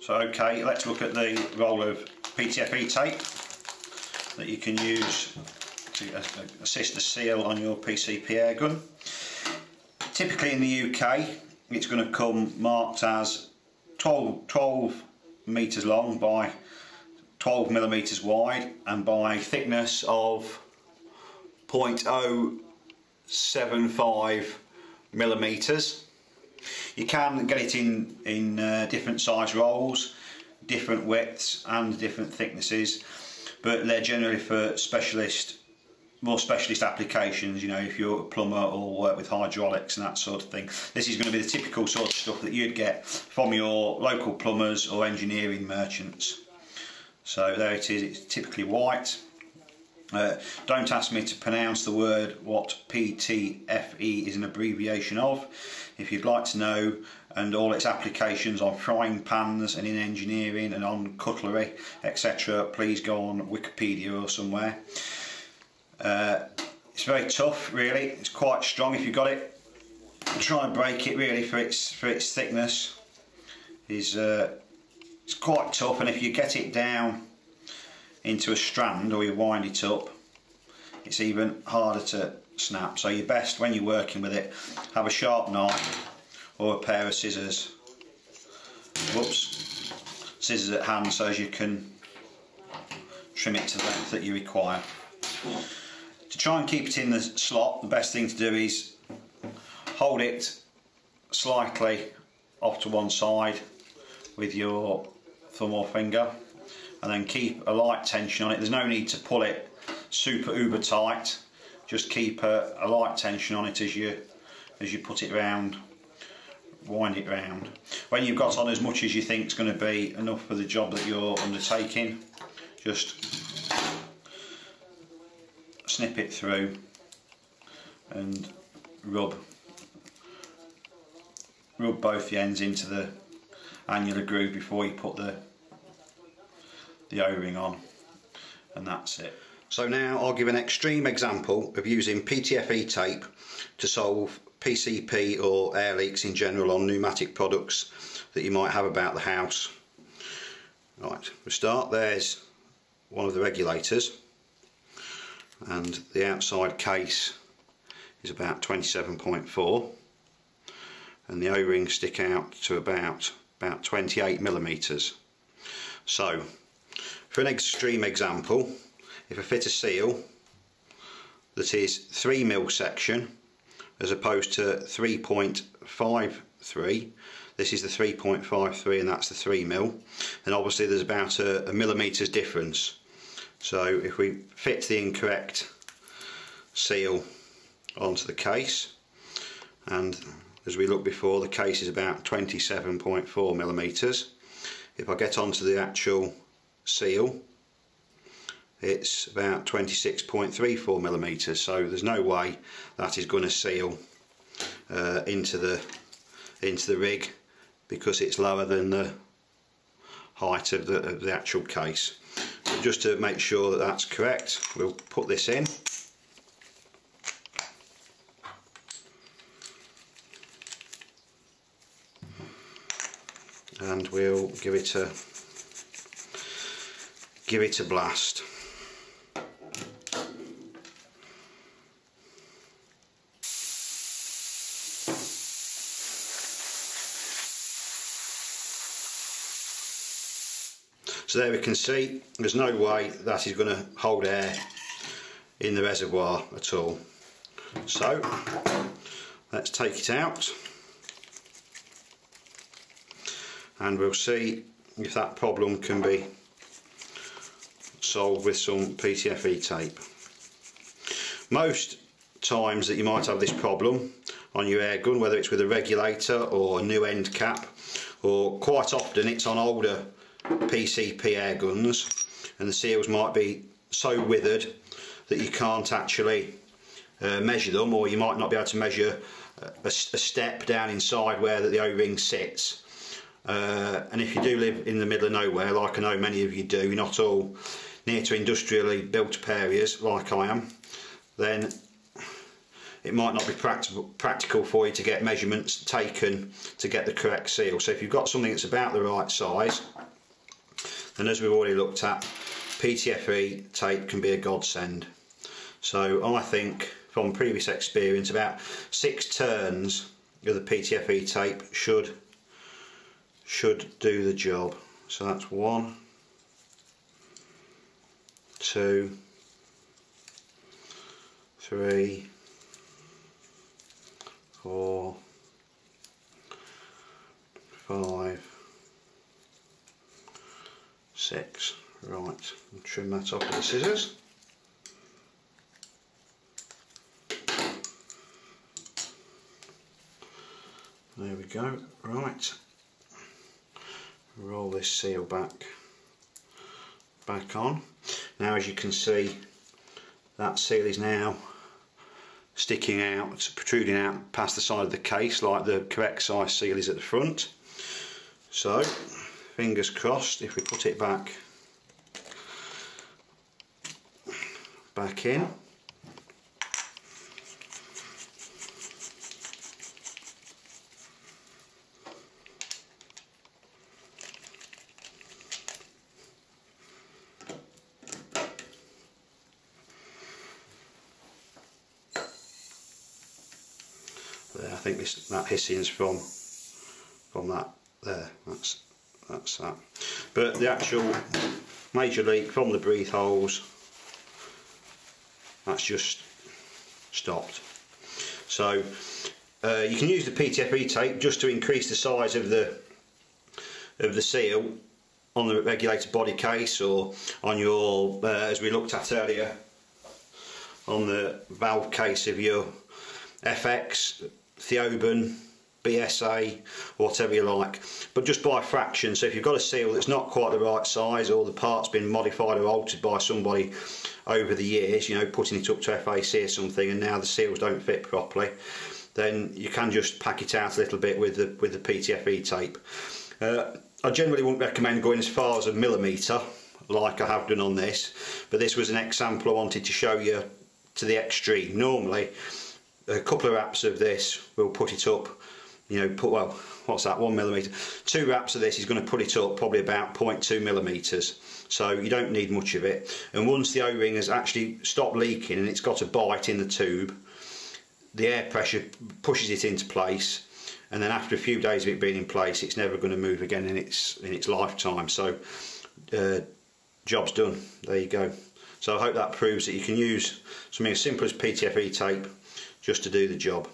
So okay, let's look at the roll of PTFE tape that you can use to assist the seal on your PCP air gun. Typically in the UK it's going to come marked as 12, 12 metres long by 12 millimetres wide and by thickness of 0.075 millimetres. You can get it in, in uh, different size rolls, different widths and different thicknesses but they're generally for specialist more specialist applications, you know, if you're a plumber or work with hydraulics and that sort of thing. This is going to be the typical sort of stuff that you'd get from your local plumbers or engineering merchants. So there it is, it's typically white. Uh, don't ask me to pronounce the word what PTFE is an abbreviation of. If you'd like to know, and all its applications on frying pans and in engineering and on cutlery, etc., please go on Wikipedia or somewhere. Uh, it's very tough, really. It's quite strong if you've got it. Try and break it really for its for its thickness. Is uh, it's quite tough, and if you get it down into a strand or you wind it up, it's even harder to snap. So your best when you're working with it, have a sharp knife or a pair of scissors. Whoops, scissors at hand so as you can trim it to the length that you require. To try and keep it in the slot, the best thing to do is hold it slightly off to one side with your thumb or finger and then keep a light tension on it. There's no need to pull it super uber tight. Just keep a, a light tension on it as you as you put it round, wind it round. When you've got on as much as you think is going to be enough for the job that you're undertaking, just snip it through and rub rub both the ends into the annular groove before you put the the o-ring on and that's it. So now I'll give an extreme example of using PTFE tape to solve PCP or air leaks in general on pneumatic products that you might have about the house. Right, we start, there's one of the regulators and the outside case is about 27.4 and the o-rings stick out to about about 28 millimeters so for an extreme example if I fit a seal that is 3 mil section as opposed to 3.53 this is the 3.53 and that's the 3 mil and obviously there's about a, a millimeters difference. So if we fit the incorrect seal onto the case and as we looked before the case is about 27.4 millimeters. If I get onto the actual seal. It's about 26.34 millimeters so there's no way that is going to seal uh, into the into the rig because it's lower than the height of the, of the actual case. Just to make sure that that's correct we'll put this in. And we'll give it a give it a blast So there we can see there's no way that is going to hold air in the reservoir at all. So let's take it out and we'll see if that problem can be solved with some PTFE tape. Most times that you might have this problem on your air gun, whether it's with a regulator or a new end cap, or quite often it's on older PCP air guns and the seals might be so withered that you can't actually uh, measure them or you might not be able to measure a, a step down inside where the o-ring sits uh, and if you do live in the middle of nowhere like I know many of you do not all near to industrially built areas like I am then it might not be practical, practical for you to get measurements taken to get the correct seal. So if you've got something that's about the right size, then as we've already looked at, PTFE tape can be a godsend. So I think from previous experience about six turns of the PTFE tape should should do the job. So that's one, two, three, four, five, six. Right, trim that off with the scissors. There we go, right. Roll this seal back back on. Now as you can see that seal is now sticking out, protruding out past the side of the case like the correct size seal is at the front. So fingers crossed if we put it back back in there I think this that hissing's from from that there. That's that's that. But the actual major leak from the breathe holes that's just stopped. So uh, you can use the PTFE tape just to increase the size of the of the seal on the regulator body case or on your uh, as we looked at earlier on the valve case of your FX Theoben, BSA, whatever you like, but just by fraction. So if you've got a seal that's not quite the right size or the part's been modified or altered by somebody over the years, you know, putting it up to FAC or something and now the seals don't fit properly, then you can just pack it out a little bit with the, with the PTFE tape. Uh, I generally wouldn't recommend going as far as a millimetre like I have done on this, but this was an example I wanted to show you to the extreme. Normally, a couple of wraps of this will put it up you know put well what's that one millimeter. Two wraps of this is going to put it up probably about 0.2 millimeters so you don't need much of it. And once the o-ring has actually stopped leaking and it's got a bite in the tube the air pressure pushes it into place and then after a few days of it being in place it's never going to move again in its in its lifetime. So uh, job's done. There you go. So I hope that proves that you can use something as simple as PTFE tape just to do the job.